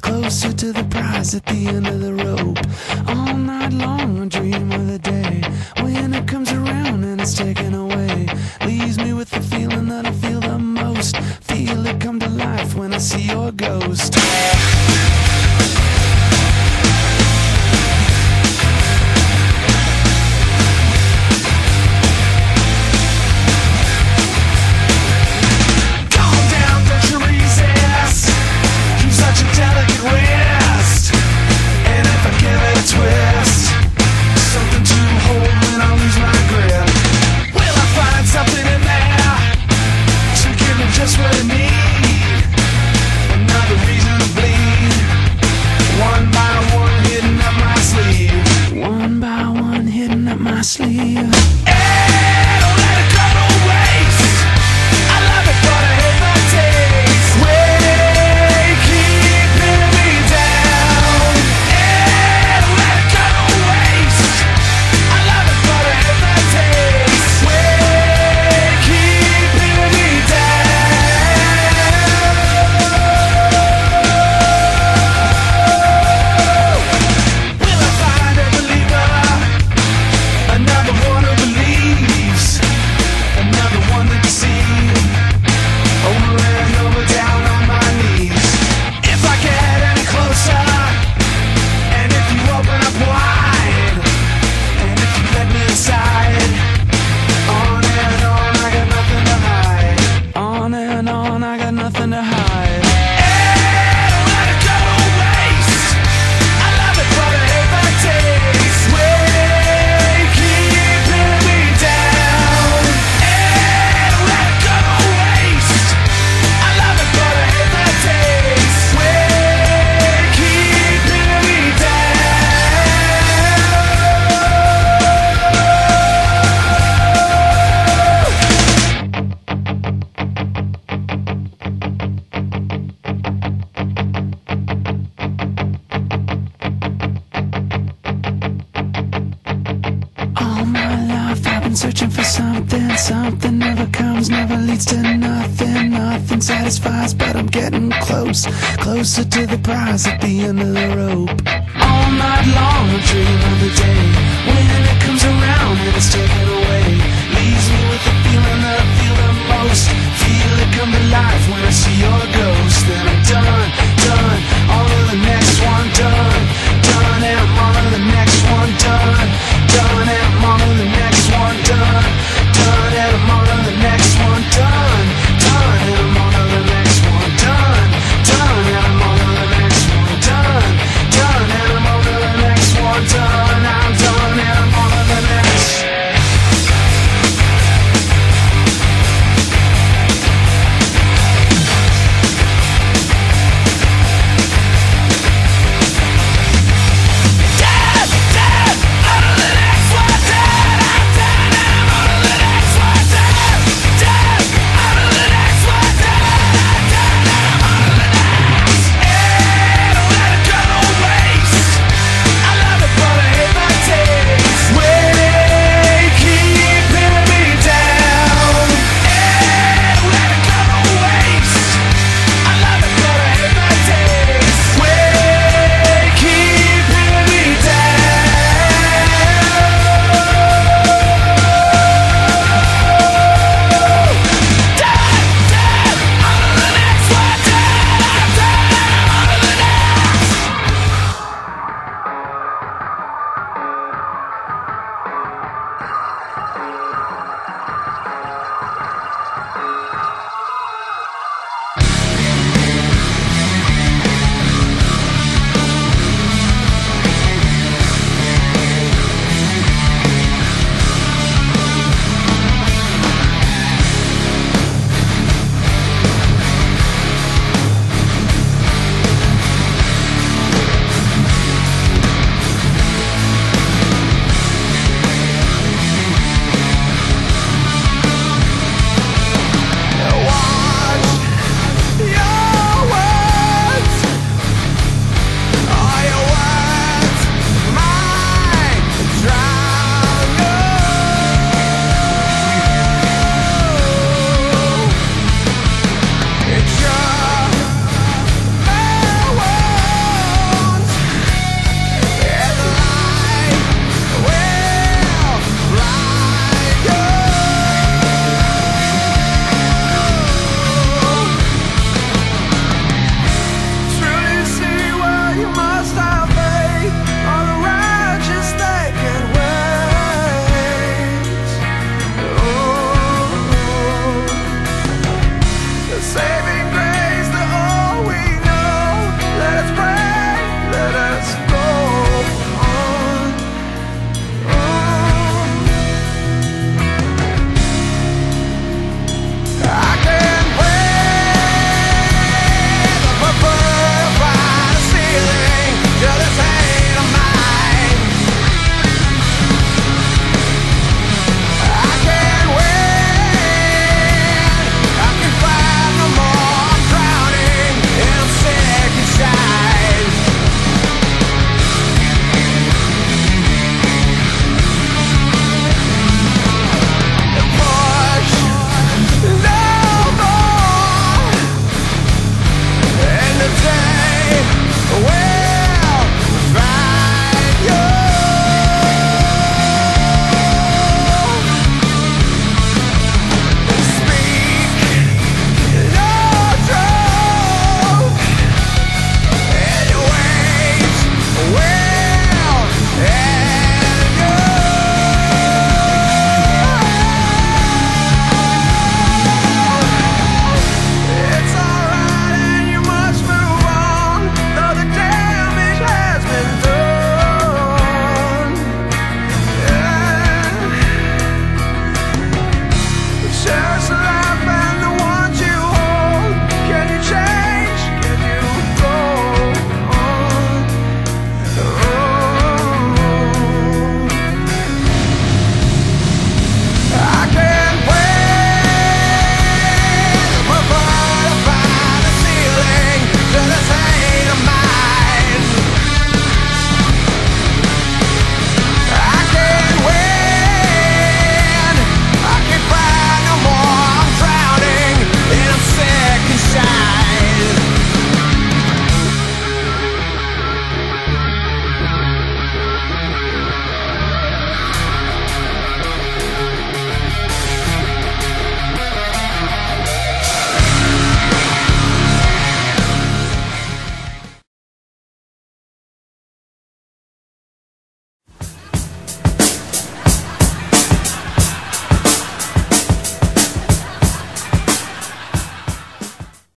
closer to the prize at the end of the rope. satisfies, but I'm getting close, closer to the prize at the end of the rope. All night long, I dream of the day when it comes around and it's taken away. Leaves me with the feeling that I feel the most. Feel it come to life when I see your ghost. Then I'm done, done.